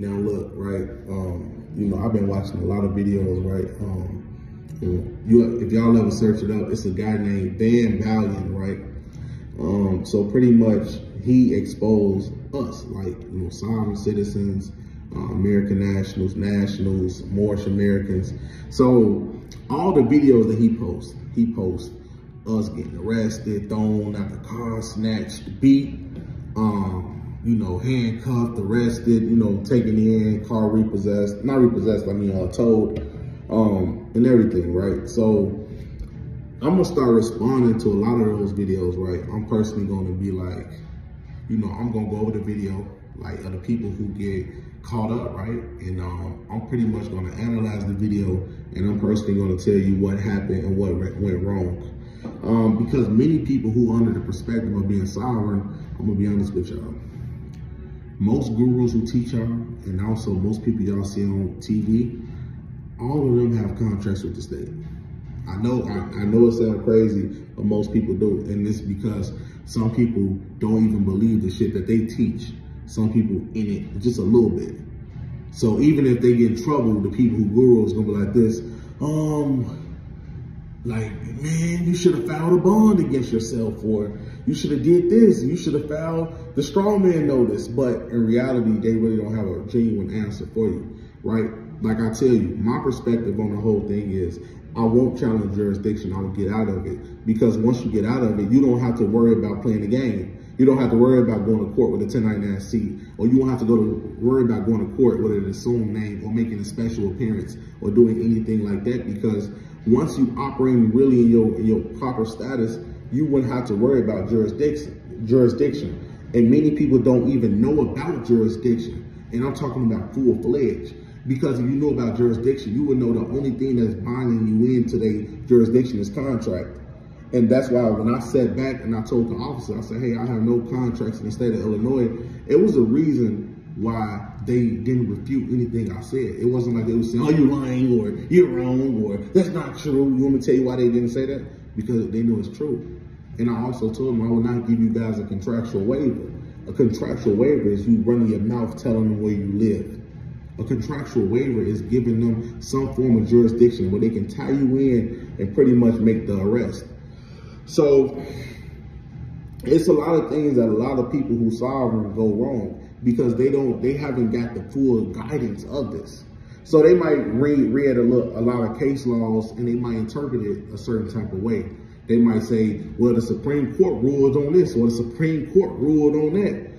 Now look, right? Um, you know, I've been watching a lot of videos, right? Um, you, if y'all ever search it up, it's a guy named Dan Valiant, right? Um, so pretty much he exposed us, like you know, sovereign citizens, uh, American nationals, nationals, Moorish Americans. So all the videos that he posts, he posts us getting arrested, thrown out the car, snatched, beat, um, you know, handcuffed, arrested, you know, taken in, car repossessed, not repossessed, I mean, uh, towed, um, and everything, right? So I'm gonna start responding to a lot of those videos, right? I'm personally gonna be like, you know, I'm gonna go over the video, like other people who get caught up, right? And um, I'm pretty much gonna analyze the video and I'm personally gonna tell you what happened and what went wrong. Um, because many people who under the perspective of being sovereign, I'm gonna be honest with y'all. Most gurus who teach y'all, and also most people y'all see on TV, all of them have contracts with the state. I know, I, I know it sounds crazy, but most people do. And it's because some people don't even believe the shit that they teach. Some people in it just a little bit. So even if they get in trouble, the people who gurus gonna be like this, um, like, man, you should have filed a bond against yourself, or you should have did this, you should have filed the strong man notice. But in reality, they really don't have a genuine answer for you, right? Like I tell you, my perspective on the whole thing is I won't challenge jurisdiction. I will get out of it because once you get out of it, you don't have to worry about playing the game. You don't have to worry about going to court with a 1099-C, or you won't have to go to worry about going to court with an assumed name or making a special appearance or doing anything like that because once you operate really in your, in your proper status, you wouldn't have to worry about jurisdiction. Jurisdiction, and many people don't even know about jurisdiction. And I'm talking about full fledged. Because if you know about jurisdiction, you would know the only thing that's binding you into the jurisdiction is contract. And that's why when I sat back and I told the officer, I said, hey, I have no contracts in the state of Illinois. It was a reason why they didn't refute anything I said. It wasn't like they were saying, oh, you're lying or you're wrong or that's not true. You want me to tell you why they didn't say that? Because they knew it's true. And I also told them I will not give you guys a contractual waiver. A contractual waiver is you running your mouth telling them where you live. A contractual waiver is giving them some form of jurisdiction where they can tie you in and pretty much make the arrest. So it's a lot of things that a lot of people who sovereign go wrong because they don't, they haven't got the full guidance of this. So they might read, read a, look, a lot of case laws and they might interpret it a certain type of way. They might say, well, the Supreme Court ruled on this or the Supreme Court ruled on that.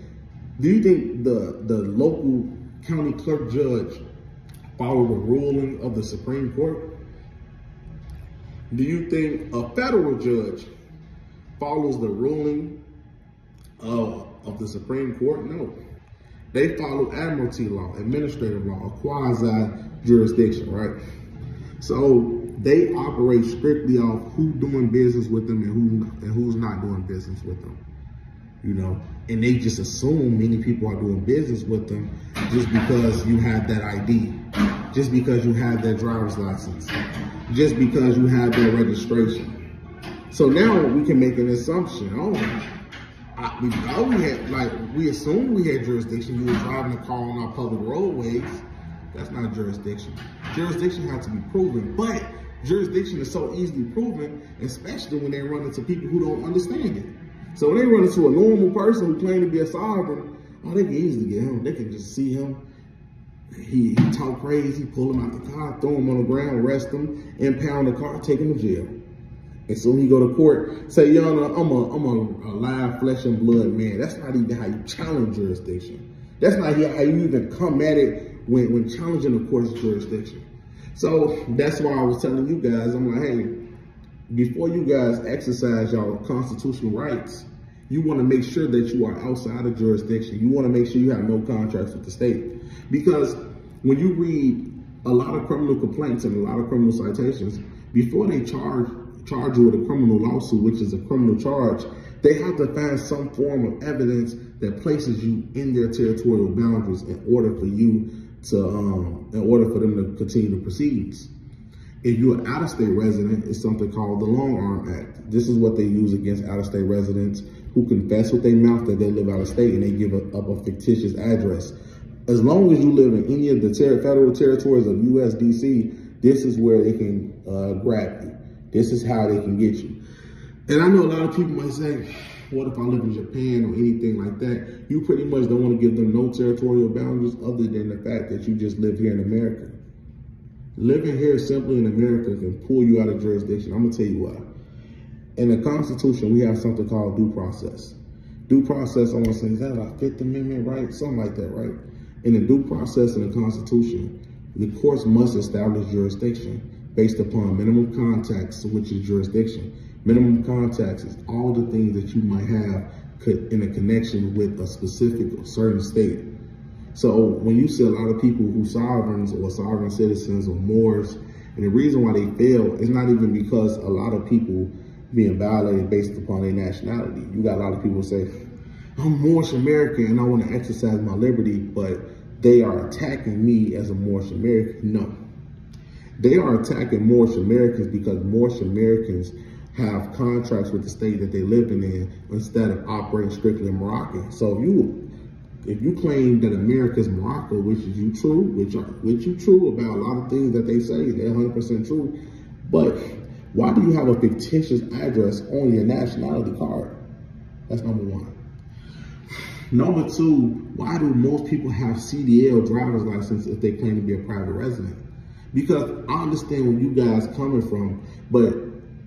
Do you think the, the local county clerk judge follow the ruling of the Supreme Court? Do you think a federal judge follows the ruling of, of the Supreme Court? No. They follow admiralty law, administrative law, a quasi jurisdiction, right? So they operate strictly off who doing business with them and who and who's not doing business with them. You know, and they just assume many people are doing business with them just because you have that ID, just because you have that driver's license, just because you have that registration. So now we can make an assumption. Oh, we know we had, like, we assumed we had jurisdiction. You were driving a car on our public roadways. That's not jurisdiction. Jurisdiction has to be proven, but jurisdiction is so easily proven, especially when they run into people who don't understand it. So when they run into a normal person who claim to be a sovereign, oh, they can easily get him. They can just see him. He, he talk crazy, pull him out the car, throw him on the ground, arrest him, impound the car, take him to jail. And so he go to court, say, Your Honor, I'm a, I'm a, a live flesh and blood man. That's not even how you challenge jurisdiction. That's not how you even come at it when, when challenging the court's jurisdiction. So that's why I was telling you guys, I'm like, hey, before you guys exercise your constitutional rights, you want to make sure that you are outside of jurisdiction. You want to make sure you have no contracts with the state. Because when you read a lot of criminal complaints and a lot of criminal citations, before they charge charge you with a criminal lawsuit, which is a criminal charge, they have to find some form of evidence that places you in their territorial boundaries in order for you to, um, in order for them to continue the proceedings. If you're an out-of-state resident, it's something called the Long Arm Act. This is what they use against out-of-state residents who confess with their mouth that they live out of state and they give a, up a fictitious address. as long as you live in any of the ter federal territories of USDC, this is where they can uh, grab you. This is how they can get you. And I know a lot of people might say, what if I live in Japan or anything like that? You pretty much don't want to give them no territorial boundaries other than the fact that you just live here in America. Living here simply in America can pull you out of jurisdiction. I'm going to tell you why. In the Constitution, we have something called due process. Due process, I want to say, is that a Fifth Amendment, right? Something like that, right? In the due process in the Constitution, the courts must establish jurisdiction based upon minimum contacts, which is jurisdiction. Minimum contacts is all the things that you might have in a connection with a specific or certain state. So when you see a lot of people who sovereigns or sovereign citizens or Moors, and the reason why they fail is not even because a lot of people being violated based upon their nationality. You got a lot of people say, I'm Moorish American and I want to exercise my liberty, but they are attacking me as a Moorish American. No. They are attacking Moorish Americans because Moorish Americans have contracts with the state that they live in instead of operating strictly in Morocco. So if you if you claim that America is Morocco, which is you true, which are which you true about a lot of things that they say, they're 100% true, but why do you have a fictitious address on your nationality card? That's number one. Number two, why do most people have CDL driver's license if they claim to be a private resident? Because I understand where you guys coming from, but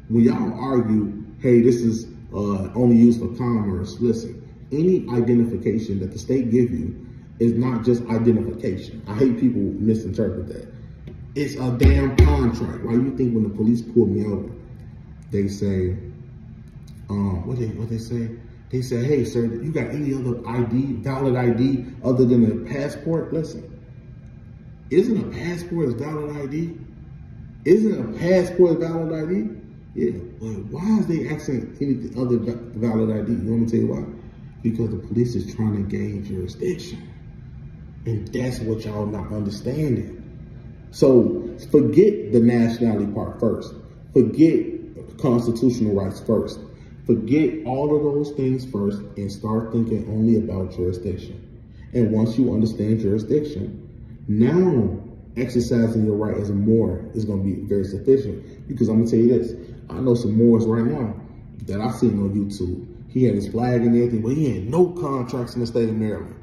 when y'all argue, hey, this is uh, only used for commerce, listen, any identification that the state give you is not just identification. I hate people misinterpret that. It's a damn contract. Why you think when the police pull me over, they say, um, what they what they say? They say, hey, sir, you got any other ID, valid ID other than a passport? Listen, isn't a passport a valid ID? Isn't a passport a valid ID? Yeah, but why is they asking any other valid ID? You want me to tell you why? Because the police is trying to gain jurisdiction. And that's what y'all not understanding. So forget the nationality part first. Forget constitutional rights first. Forget all of those things first and start thinking only about jurisdiction. And once you understand jurisdiction, now exercising your right as a Moor is going to be very sufficient. Because I'm going to tell you this. I know some Moors right now that I've seen on YouTube. He had his flag and everything, but he had no contracts in the state of Maryland.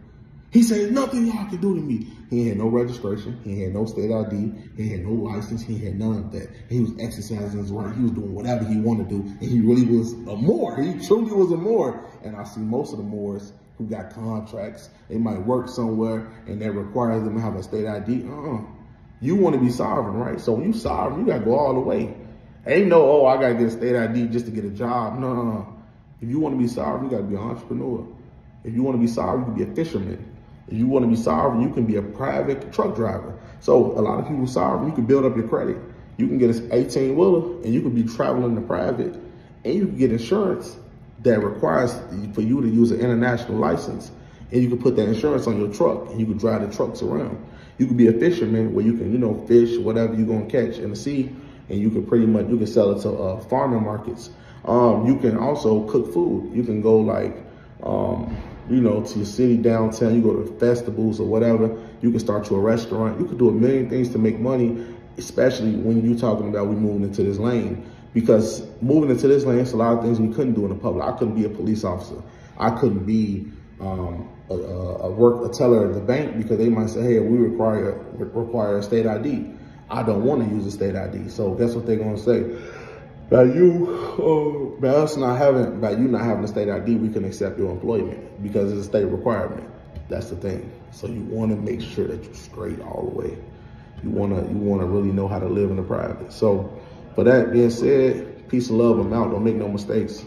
He said, nothing y'all can do to me. He had no registration. He had no state ID. He had no license. He had none of that. He was exercising his right. He was doing whatever he wanted to do. And he really was a Moor. He truly was a Moor. And I see most of the Moors who got contracts. They might work somewhere and that requires them to have a state ID. Uh-uh. You want to be sovereign, right? So when you sovereign, you got to go all the way. Ain't no, oh, I got to get a state ID just to get a job. No, no, no. If you want to be sovereign, you got to be an entrepreneur. If you want to be sovereign, you can be a fisherman. If you want to be sovereign, you can be a private truck driver. So a lot of people sovereign, you can build up your credit. You can get an 18 wheeler and you can be traveling the private and you can get insurance that requires for you to use an international license. And you can put that insurance on your truck and you can drive the trucks around. You can be a fisherman where you can, you know, fish whatever you're going to catch in the sea and you can pretty much, you can sell it to uh, farming markets. Um, you can also cook food. You can go like, um, you know, to your city downtown, you go to festivals or whatever, you can start to a restaurant. You can do a million things to make money, especially when you're talking about we moving into this lane. Because moving into this lane, it's a lot of things we couldn't do in the public. I couldn't be a police officer. I couldn't be um, a, a, work a teller at the bank because they might say, hey, we require require a state ID. I don't want to use a state ID. So guess what they're going to say? By you, uh, by us not having, by you not having a state ID, we can accept your employment because it's a state requirement. That's the thing. So you want to make sure that you're straight all the way. You want to, you want to really know how to live in the private. So for that being said, peace and love. I'm out. Don't make no mistakes.